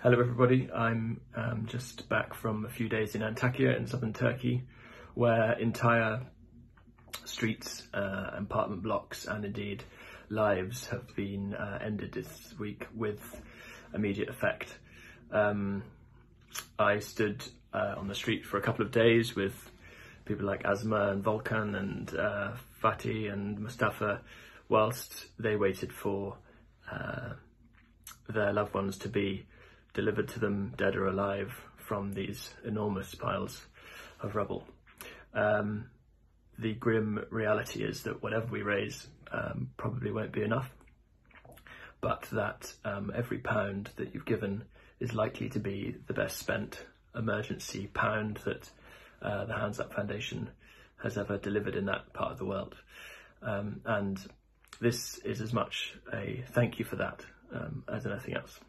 Hello everybody, I'm um, just back from a few days in Antakya in southern Turkey where entire streets, uh, apartment blocks and indeed lives have been uh, ended this week with immediate effect. Um, I stood uh, on the street for a couple of days with people like Asma and Volkan and uh, Fatih and Mustafa whilst they waited for uh, their loved ones to be delivered to them dead or alive from these enormous piles of rubble. Um, the grim reality is that whatever we raise um, probably won't be enough, but that um, every pound that you've given is likely to be the best spent emergency pound that uh, the Hands Up Foundation has ever delivered in that part of the world. Um, and this is as much a thank you for that um, as anything else.